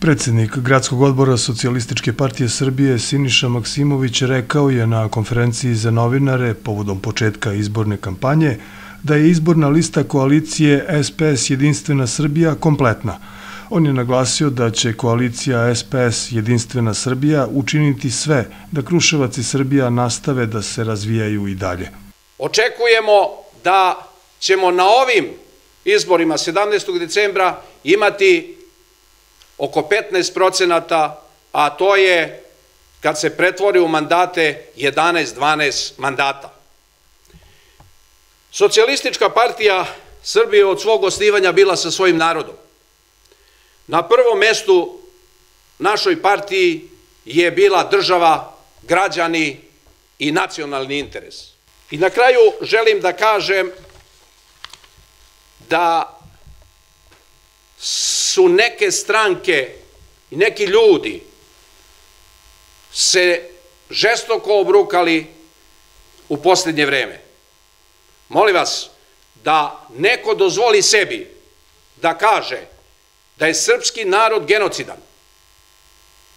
Predsednik Gradskog odbora Socijalističke partije Srbije Siniša Maksimović rekao je na konferenciji za novinare povodom početka izborne kampanje da je izborna lista koalicije SPS Jedinstvena Srbija kompletna. On je naglasio da će koalicija SPS Jedinstvena Srbija učiniti sve da Kruševac i Srbija nastave da se razvijaju i dalje. Očekujemo da ćemo na ovim izborima 17. decembra imati oko 15 procenata, a to je kad se pretvori u mandate 11-12 mandata. Socijalistička partija Srbije od svog osnivanja bila sa svojim narodom. Na prvom mestu našoj partiji je bila država, građani i nacionalni interes. I na kraju želim da kažem da su neke stranke i neki ljudi se žestoko obrukali u posljednje vreme. Molim vas da neko dozvoli sebi da kaže da je srpski narod genocidan.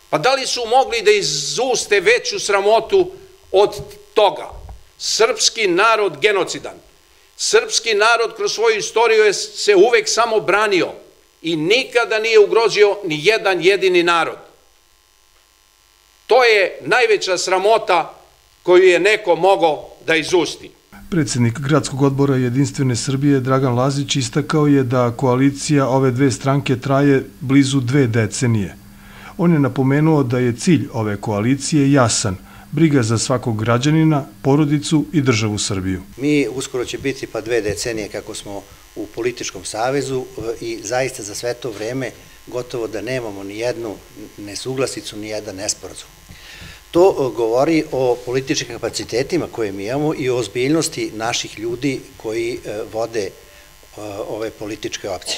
Pa da li su mogli da izuste veću sramotu od toga? Srpski narod genocidan. Srpski narod kroz svoju istoriju je se uvek samo branio i nikada nije ugrozio ni jedan jedini narod. To je najveća sramota koju je neko mogao da izusti. Predsednik Gradskog odbora Jedinstvene Srbije Dragan Lazić istakao je da koalicija ove dve stranke traje blizu dve decenije. On je napomenuo da je cilj ove koalicije jasan – briga za svakog građanina, porodicu i državu Srbiju. Mi uskoro će biti pa dve decenije kako smo u političkom savezu e, i zaista za sve to vreme gotovo da nemamo ni jednu nesuglasicu, ni jedan nesporazum. To e, govori o političkim kapacitetima koje mi imamo i o ozbiljnosti naših ljudi koji e, vode ove političke opcije.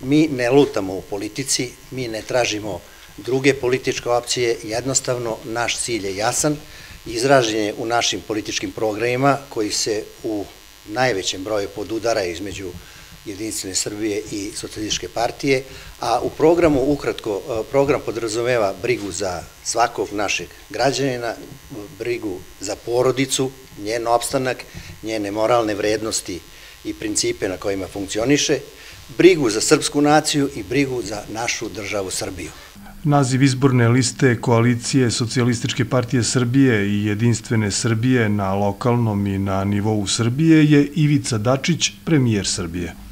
Mi ne lutamo u politici, mi ne tražimo druge političke opcije, jednostavno naš cilj je jasan, izražen je u našim političkim programima koji se u najvećem broju podudara između Jedinstvene Srbije i Socijalističke partije, a u programu, ukratko, e, program podrazumeva brigu za svakog našeg građanina, brigu za porodicu, njen opstanak, njene moralne vrednosti i principe na kojima funkcioniše, brigu za srpsku naciju i brigu za našu državu Srbiju. Naziv izborne liste koalicije Socijalističke partije Srbije i Jedinstvene Srbije na lokalnom i na nivou Srbije je Ivica Dačić, premijer Srbije.